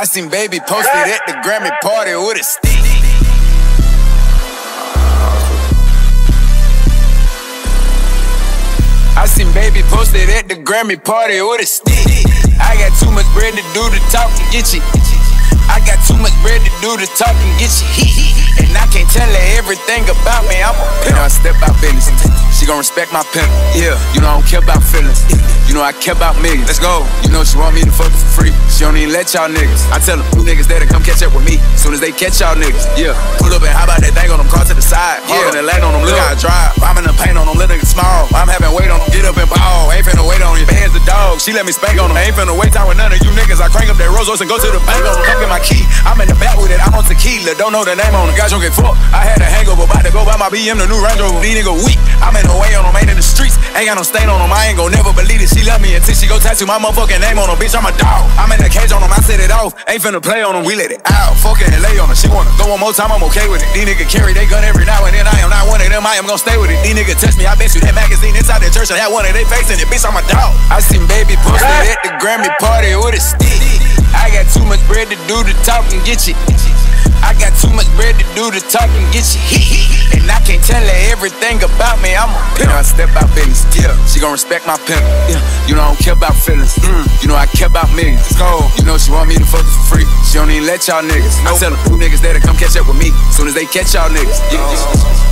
I seen baby posted at the Grammy party with a stick. I seen baby posted at the Grammy party with a stick. I got too much bread to do to talk and get you. I got too much bread to do to talk and get you heat. And I can't tell her everything about me. I'm a pimp. I step out business. She gon' respect my pimp. Yeah, you know I don't care about feelings. You know I care about millions. Let's go. You know she want me to fuck for free. She don't even let y'all niggas. I tell them two niggas there to come catch up with me. Soon as they catch y'all niggas. Yeah, pull up and how about that thing on them car to the side? Yeah, and land on them. Look how I drive. I'm in the paint on them. Little niggas small. I'm having weight on them. Get up and ball. Ain't finna wait on you. Hands the dog. She let me spank on them. Ain't finna wait time with none of you niggas. I crank up that Rolls Royce and go to the bank on them. Come get my key. I'm in the back with it. I'm on tequila. Don't know the name on them. Guys don't get fucked. I had a hangover. About to go buy my BM, the new Range Rover. These niggas weak. I'm in the way on. Ain't in. Got no stain on them. I ain't gon' never believe it. She love me until she go tattoo my motherfucking name on them. Bitch, I'm a dog. I'm in the cage on them. I set it off. Ain't finna play on them. We let it out. Fucking lay on her. She wanna go one more time. I'm okay with it. These niggas carry they gun every now and then. I am not one of them. I am gon' stay with it. These niggas touch me. I bet you that magazine inside the church and had one of they facing it. Bitch, I'm a dog. I seen baby posted at the Grammy party with a stick. I got too much bread to do to talk and get you. I got too do the talk and get you heat. And I can't tell her everything about me. I'm a pimp. I step out business. Yeah, she gon' respect my pimp. Yeah, you know I don't care about feelings. Mm. You know I care about millions. Go. You know she want me to fuck for free. She don't even let y'all niggas. I tell them two niggas to come catch up with me. Soon as they catch y'all niggas. Yeah.